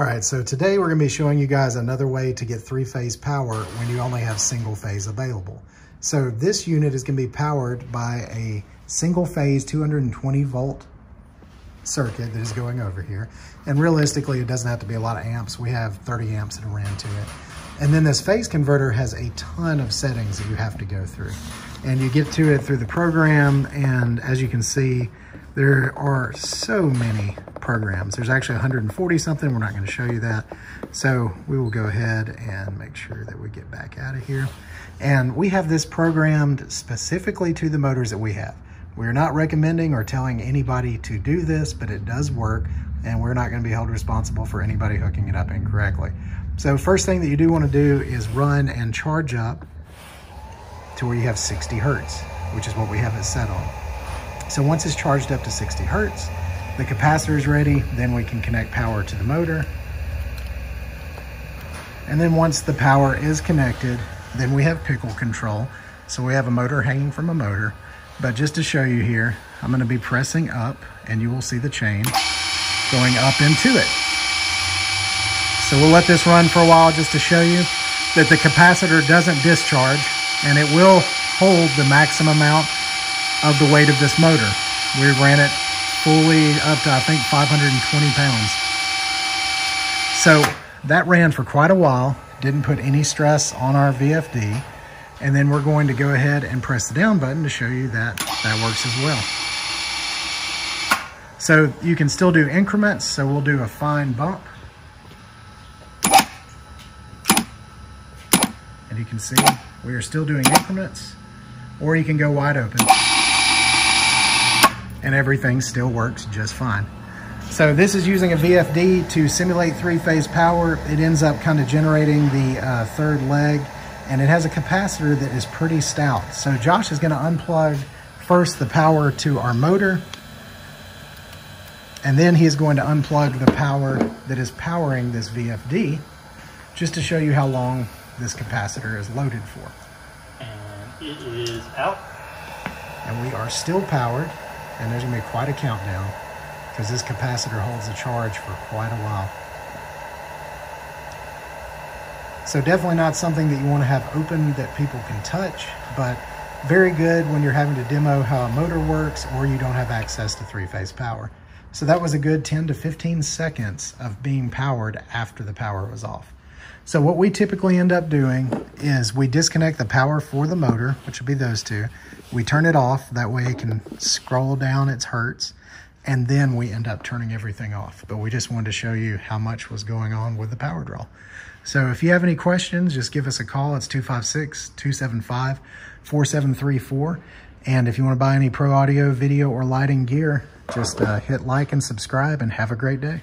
All right, so today we're gonna be showing you guys another way to get three-phase power when you only have single phase available. So this unit is gonna be powered by a single phase 220 volt circuit that is going over here. And realistically, it doesn't have to be a lot of amps. We have 30 amps that ran to it. And then this phase converter has a ton of settings that you have to go through. And you get to it through the program, and as you can see, there are so many programs. There's actually 140 something. We're not going to show you that. So we will go ahead and make sure that we get back out of here. And we have this programmed specifically to the motors that we have. We're not recommending or telling anybody to do this, but it does work and we're not going to be held responsible for anybody hooking it up incorrectly. So first thing that you do want to do is run and charge up to where you have 60 hertz, which is what we have it set on. So once it's charged up to 60 hertz, the capacitor is ready, then we can connect power to the motor. And then once the power is connected, then we have pickle control. So we have a motor hanging from a motor. But just to show you here, I'm gonna be pressing up and you will see the chain going up into it. So we'll let this run for a while just to show you that the capacitor doesn't discharge and it will hold the maximum amount of the weight of this motor. We ran it fully up to, I think, 520 pounds. So that ran for quite a while, didn't put any stress on our VFD. And then we're going to go ahead and press the down button to show you that that works as well. So you can still do increments. So we'll do a fine bump. And you can see we are still doing increments or you can go wide open and everything still works just fine. So this is using a VFD to simulate three-phase power. It ends up kind of generating the uh, third leg and it has a capacitor that is pretty stout. So Josh is gonna unplug first the power to our motor and then he is going to unplug the power that is powering this VFD just to show you how long this capacitor is loaded for. And it is out. And we are still powered and there's gonna be quite a countdown because this capacitor holds the charge for quite a while. So definitely not something that you want to have open that people can touch, but very good when you're having to demo how a motor works or you don't have access to three-phase power. So that was a good 10 to 15 seconds of being powered after the power was off. So what we typically end up doing is we disconnect the power for the motor, which would be those two. We turn it off, that way it can scroll down its hertz, and then we end up turning everything off. But we just wanted to show you how much was going on with the power draw. So if you have any questions, just give us a call. It's 256-275-4734. And if you want to buy any pro audio, video, or lighting gear, just uh, hit like and subscribe and have a great day.